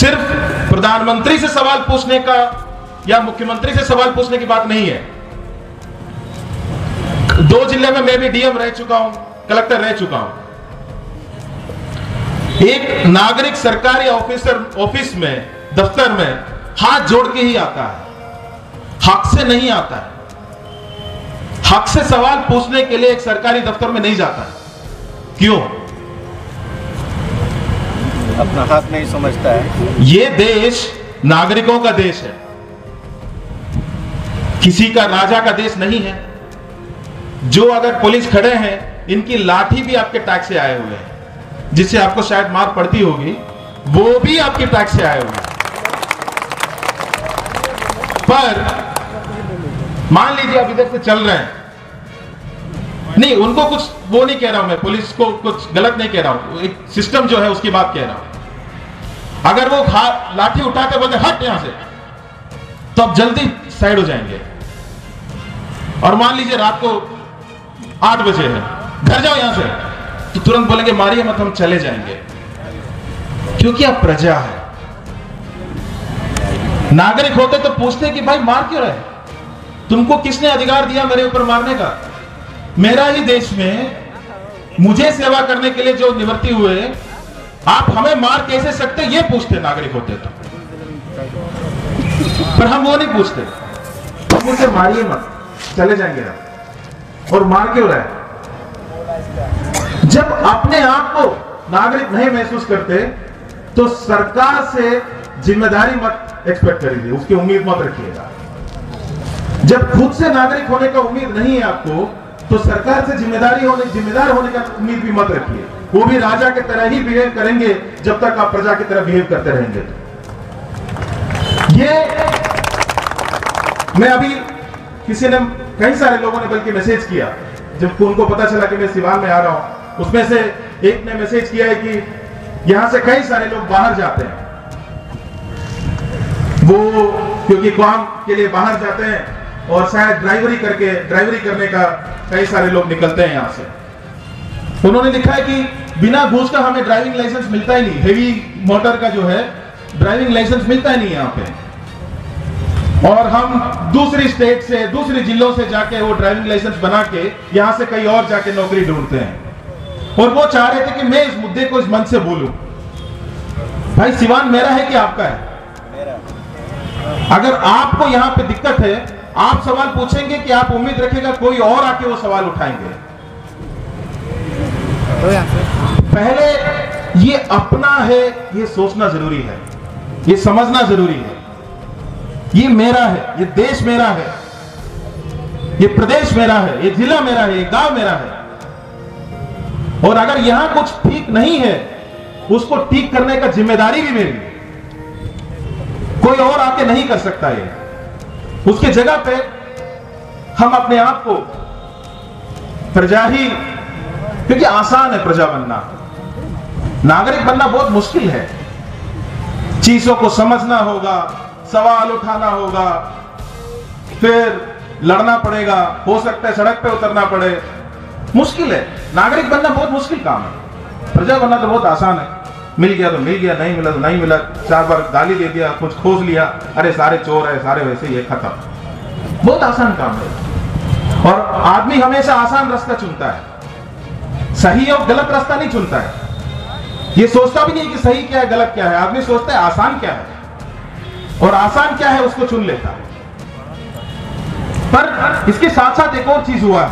सिर्फ़ प्रधानमंत्री से सवाल पूछने का या मुख्यमंत्री से सवाल पूछने की बात नहीं है। दो ज़िले में मैं भी डीएम रह चुका हूँ, कलेक्टर रह चुका हूँ। एक नागरिक सरकारी ऑफिसर, ऑफ़िस में, दफ्तर में हाथ जोड़ के ही आता है। हक से नहीं आता है। हक से सवाल पूछने के लिए एक सरकारी दफ्तर में नहीं जाता है। क्यों? अपना हक नहीं समझता है। ये देश नागरिकों का देश है। किसी का राजा का देश नहीं है। जो अगर पुलिस खड़े हैं, इनकी लाठी भी आपके टैक्स से आए हुए हैं, जिससे आपको शायद मार पड़ती होगी, वो भी आपके टैक्स से आए हुए हैं। पर मान लीजिए आप इधर से चल रहे हैं। नहीं, उनको कुछ वो नहीं कह रहा हूँ मैं, पुलिस को कुछ गलत नहीं कह रहा हूँ। एक सिस्टम जो है, उसकी बात कह रहा हूँ। अगर वो लाठी उठाते बोलते, हट यहाँ से। तो आप जल्दी साइड हो जाएँगे। और मान लीजिए रात को आठ बजे है। घर जाओ यहाँ से। तो तुरंत बोलेंगे, मारिए मत, हम चले जाएँगे। क्योंकि आप प्रजा है। नागरिक होते तो पूछते कि, भाई, मार क्यों रहे? तुमको किसने अधिकार दिया मेरे ऊपर मारने का? मेरा ही देश में मुझे सेवा करने के लिए जो निवृत्ति हुए आप हमें मार कैसे सकते? ये पूछते नागरिक होते तो। पर हम वो नहीं पूछते। हम मुझे मारिए मत। चले जाएँगे हम और मार क्यों रहे? जब अपने आप को नागरिक नहीं महसूस करते तो सरकार से ज़िम्मेदारी मत एक्सपेक्ट करिए। उसकी उम्मीद मत रखिएगा। जब खुद से नागरिक होने का उम्मीद नहीं है आपको तो सरकार से ज़िम्मेदारी होने, जिम्मेदार होने का उम्मीद भी मत रखिए। वो भी राजा की तरह ही बिहेव करेंगे, जब तक आप प्रजा की तरह बिहेव करते रहेंगे। ये मैं अभी किसी ने, कई सारे लोगों ने बल्कि मैसेज किया। जब उनको पता चला कि मैं सिवान में आ रहा हूँ, उसमें से एक ने मैसेज किया है कि यहाँ से कई सारे लोग बाहर जाते हैं। वो, क्योंकि काम के लिए बाहर जाते हैं और शायद ड्राइवरी करके ड्राइवरी करने का कई सारे लोग निकलते हैं यहाँ से। उन्होंने लिखा है कि बिना घूस का हमें ड्राइविंग लाइसेंस मिलता ही नहीं। हेवी मोटर का जो है ड्राइविंग लाइसेंस मिलता ही नहीं यहाँ पे। और हम दूसरी स्टेट से दूसरे जिलों से जाके वो ड्राइविंग लाइसेंस बना के यहाँ से कहीं और जाके नौकरी ढूंढते हैं। और वो चाह रहे थे कि मैं इस मुद्दे को इस मंच से बोलूँ। भाई सिवान मेरा है कि आपका है? अगर आपको यहाँ पे दिक्कत है आप सवाल पूछेंगे कि आप उम्मीद रखेगा कोई और आके वो सवाल उठाएँगे? पहले ये अपना है ये सोचना ज़रूरी है ये समझना ज़रूरी है। ये मेरा है ये देश मेरा है ये प्रदेश मेरा है ये जिला मेरा है ये गाँव मेरा है। और अगर यहाँ कुछ ठीक नहीं है उसको ठीक करने का ज़िम्मेदारी भी मेरी कोई और आके नहीं कर सकता ये। उसके जगह पे हम अपने आप को प्रजा ही, क्योंकि आसान है प्रजा बनना। नागरिक बनना बहुत मुश्किल है। चीज़ों को समझना होगा, सवाल उठाना होगा, फिर लड़ना पड़ेगा, हो सकता है सड़क पे उतरना पड़े। मुश्किल है। नागरिक बनना बहुत मुश्किल काम है। प्रजा बनना तो बहुत आसान है। मिल गया तो मिल गया, नहीं मिला तो नहीं मिला। चार बार गाली दे दिया, कुछ खोज लिया। अरे सारे चोर है, सारे वैसे ही खत्म। बहुत आसान काम है। और आदमी हमेशा आसान रास्ता चुनता है। सही और गलत रास्ता नहीं चुनता है। ये सोचता भी नहीं कि सही क्या है, गलत क्या है। आदमी सोचता है, आसान क्या है? और आसान क्या है, उसको चुन लेता है। पर इसके साथ साथ एक और चीज़ हुआ।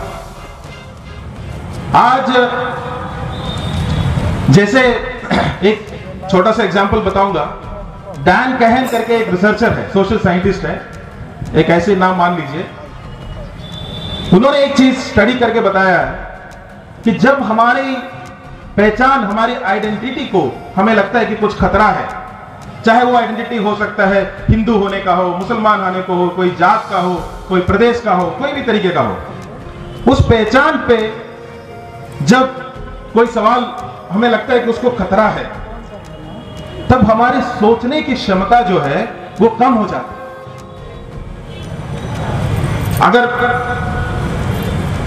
आज जैसे एक छोटा सा एग्ज़ाम्पल बताऊँगा। डैन कहन करके एक रिसर्चर है सोशल साइंटिस्ट है। एक ऐसे नाम मान लीजिए। उन्होंने एक चीज़ स्टडी करके बताया है कि जब हमारी पहचान, हमारी आइडेंटिटी को हमें लगता है कि कुछ खतरा है, चाहे वो आइडेंटिटी हो सकता है, हिंदू होने का हो, मुसलमान होने को हो, कोई जात का हो, कोई प्रदेश का हो, कोई भी तरीके का हो, उस पहचान पे जब कोई सवाल हमें लगता है कि उसको खतरा है। तब हमारी सोचने की क्षमता जो है, वो कम हो जाती अगर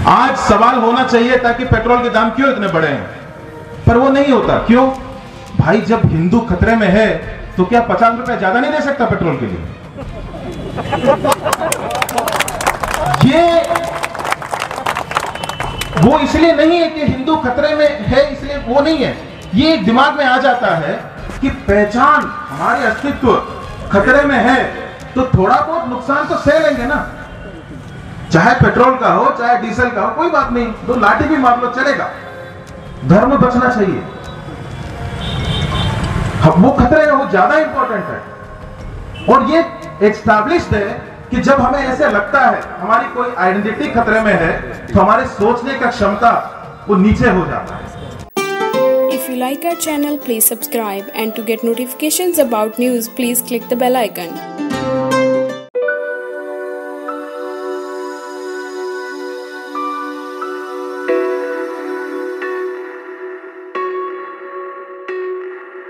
आज सवाल होना चाहिए ताकि पेट्रोल के दाम क्यों इतने बढ़े हैं? पर वो नहीं होता। क्यों? भाई, जब हिंदू खतरे में है तो क्या पचास रुपए ज़्यादा नहीं दे सकता पेट्रोल के लिए? ये वो इसलिए नहीं है कि हिंदू खतरे में है, इसलिए वो नहीं है। ये दिमाग में आ जाता है कि पहचान, हमारे अस्तित्व खतरे में है तो थोड़ा बहुत नुकसान तो सह लेंगे ना। चाहे पेट्रोल का हो, चाहे डीजल का हो, कोई बात नहीं, दो लाठी भी मार लो, चलेगा। धर्म बचना चाहिए। वो खतरे में वो ज़्यादा इंपॉर्टेंट है। और ये एस्टैब्लिश्ड है कि जब हमें ऐसे लगता है हमारी कोई आइडेंटिटी खतरे में है तो हमारे सोचने का क्षमता वो नीचे हो जाता है If you like our channel, please subscribe and to get notifications about news, please click the bell icon.